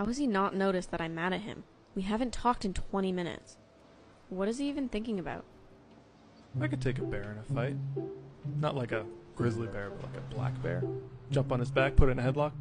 How has he not noticed that I'm mad at him? We haven't talked in 20 minutes. What is he even thinking about? I could take a bear in a fight. Not like a grizzly bear, but like a black bear. Jump on his back, put in a headlock.